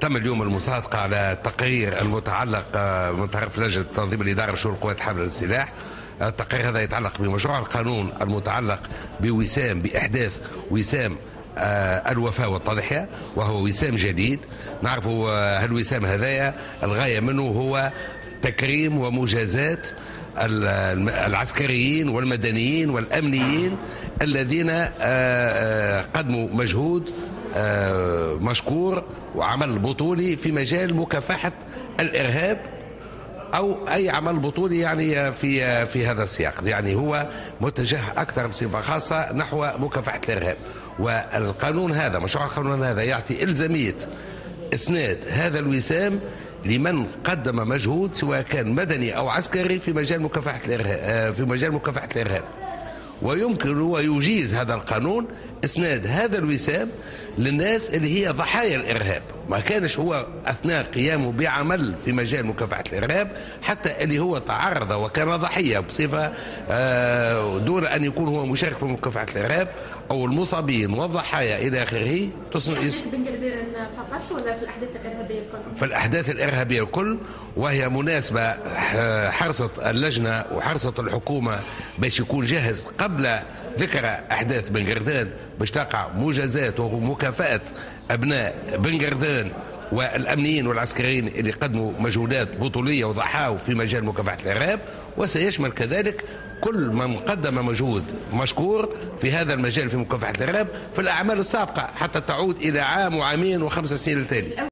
تم اليوم المصادقة على التقرير المتعلق آه، من طرف لجنة تنظيم الإدارة شؤون القوات حاملة السلاح. التقرير هذا يتعلق بمشروع القانون المتعلق بوسام بإحداث وسام آه، الوفاة والتضحية وهو وسام جديد. نعرف آه، الوسام هذايا الغاية منه هو تكريم ومجازات العسكريين والمدنيين والأمنيين الذين قدموا مجهود آه، مشكور وعمل بطولي في مجال مكافحة الإرهاب أو أي عمل بطولي يعني في في هذا السياق. يعني هو متجه أكثر بصفة خاصة نحو مكافحة الإرهاب. والقانون هذا مشروع القانون هذا يعطي إلزامية إسناد هذا الوسام لمن قدم مجهود سواء كان مدني أو عسكري في مجال مكافحة الإرهاب آه، في مجال مكافحة الإرهاب. ويمكن ويجيز هذا القانون إسناد هذا الوسام للناس اللي هي ضحايا الإرهاب ما كانش هو أثناء قيامه بعمل في مجال مكافحة الإرهاب حتى اللي هو تعرض وكان ضحية بصفة آه، دون أن يكون هو مشارك في مكافحة الإرهاب أو المصابين والضحايا إلى آخره تصنع فقط ولا في الأحداث الإرهابية الكل؟ في الأحداث الإرهابية الكل وهي مناسبة آه، حرصت اللجنة وحرصت الحكومة باش يكون جاهز قبل ذكر أحداث بن قردان باش تقع مجازات ومكافاه أبناء بن قردان والأمنيين والعسكريين اللي قدموا مجهودات بطولية وضحاوا في مجال مكافحة الإرهاب وسيشمل كذلك كل من قدم مجهود مشكور في هذا المجال في مكافحة الإرهاب في الأعمال السابقة حتى تعود إلى عام وعامين وخمس سنين التالي